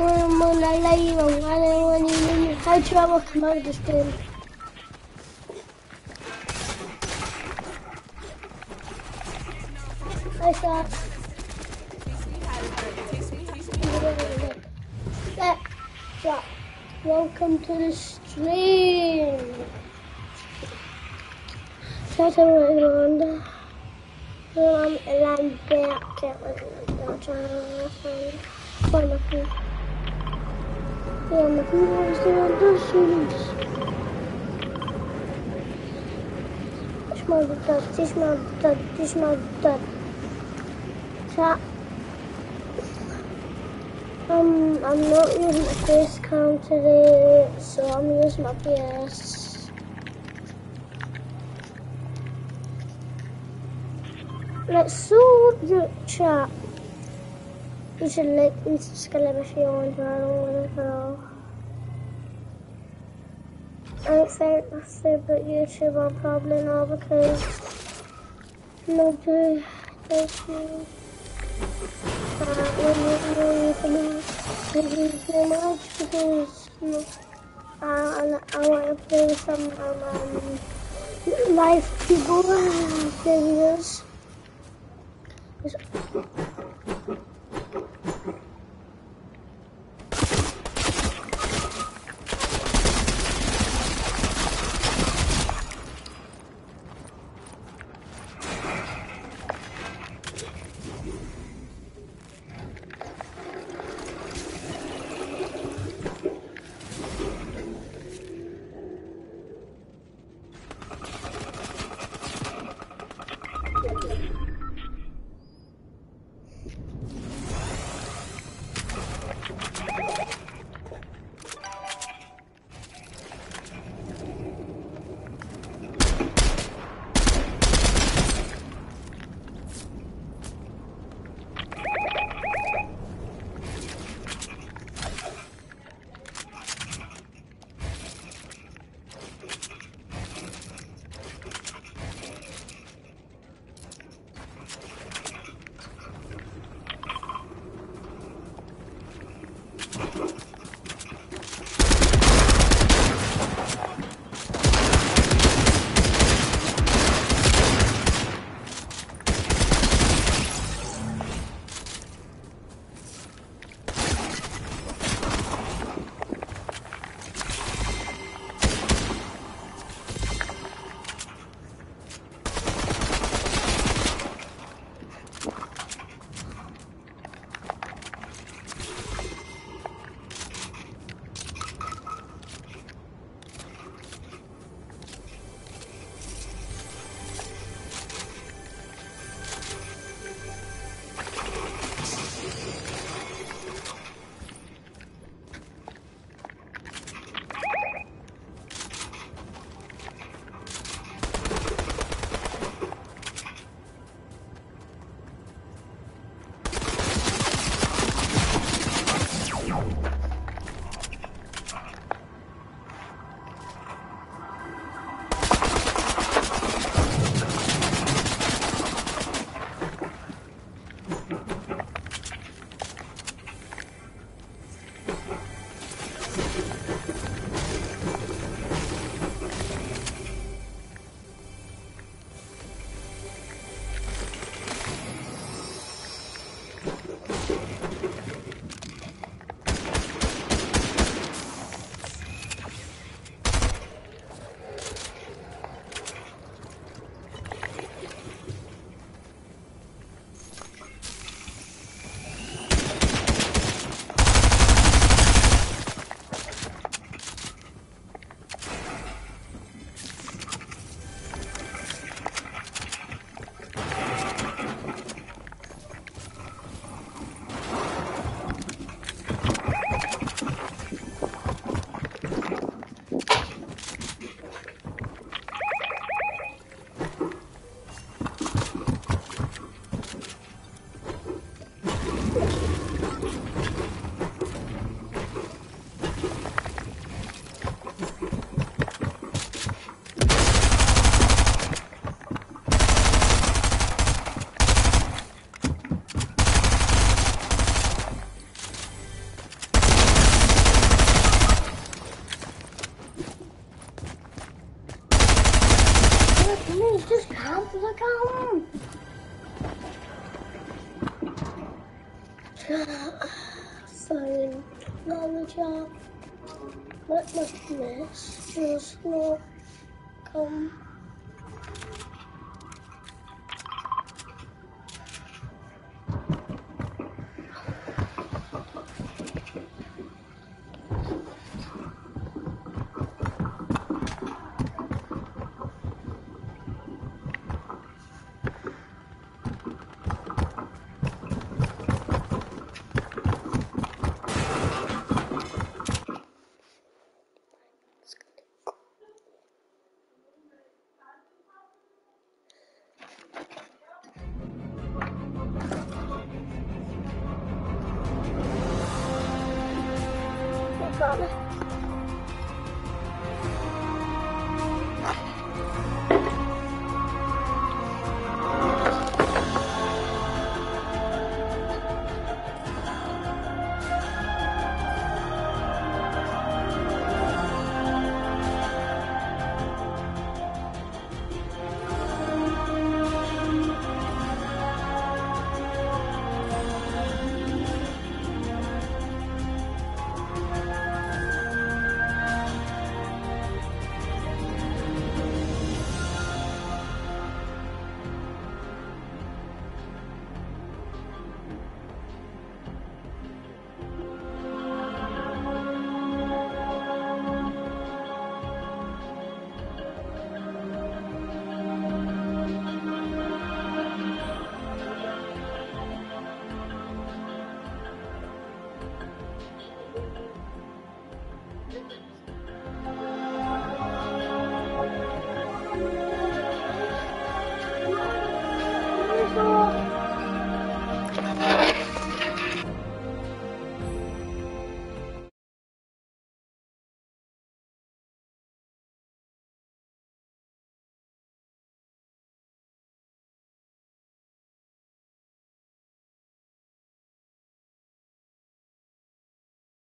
ومن علي وعلى ولي هاي شباب ما قدرت هاي شباب Yeah, yeah. Welcome to the stream. Shout out everyone. Um, and I'm back. Can't wait. I'm trying to find one of my friends. Yeah, my friend Dish my dad, dish my dad, dish my dad. So, um, I'm not using my face cam today, so I'm using my PS. Let's sort the chat. You should like and subscribe if you want to. I don't want to go. I don't think my favorite YouTuber probably know because nobody does you. Uh, when you know you maybe play much because you know, I, I want to play some um, um, live people and videos. Fine. Ne alacağım? Let makinesi. not Come. Bakalım.